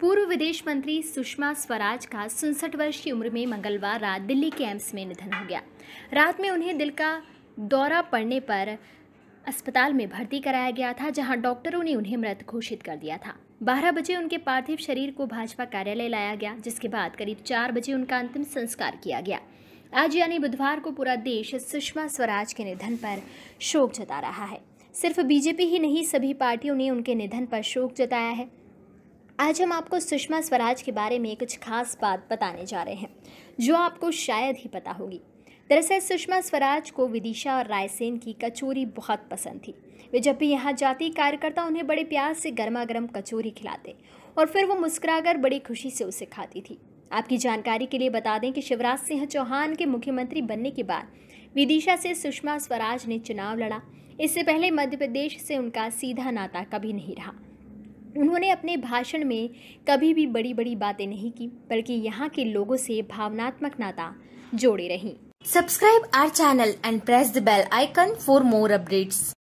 पूर्व विदेश मंत्री सुषमा स्वराज का सड़सठ वर्ष की उम्र में मंगलवार रात दिल्ली के एम्स में निधन हो गया। रात में उन्हें दिल का दौरा पड़ने पर अस्पताल में भर्ती कराया गया था, जहाँ डॉक्टरों ने उन्हें मृत घोषित कर दिया था। 12 बजे उनके पार्थिव शरीर को भाजपा कार्यालय लाया गया, जिसके बाद करीब चार बजे उनका अंतिम संस्कार किया गया। आज यानी बुधवार को पूरा देश सुषमा स्वराज के निधन पर शोक जता रहा है। सिर्फ़ बीजेपी ही नहीं, सभी पार्टियों ने उनके निधन पर शोक जताया है। आज हम आपको सुषमा स्वराज के बारे में कुछ खास बात बताने जा रहे हैं, जो आपको शायद ही पता होगी। दरअसल सुषमा स्वराज को विदिशा और रायसेन की कचौरी बहुत पसंद थी। वे जब भी यहाँ जाती, कार्यकर्ता उन्हें बड़े प्यार से गर्मा गर्म कचौरी खिलाते और फिर वो मुस्कुराकर बड़ी खुशी से उसे खाती थी। आपकी जानकारी के लिए बता दें कि शिवराज सिंह चौहान के मुख्यमंत्री बनने के बाद विदिशा से सुषमा स्वराज ने चुनाव लड़ा। इससे पहले मध्य प्रदेश से उनका सीधा नाता कभी नहीं रहा। उन्होंने अपने भाषण में कभी भी बड़ी बड़ी बातें नहीं की, बल्कि यहाँ के लोगों से भावनात्मक नाता जोड़े रही। Subscribe our channel and press the bell icon for more updates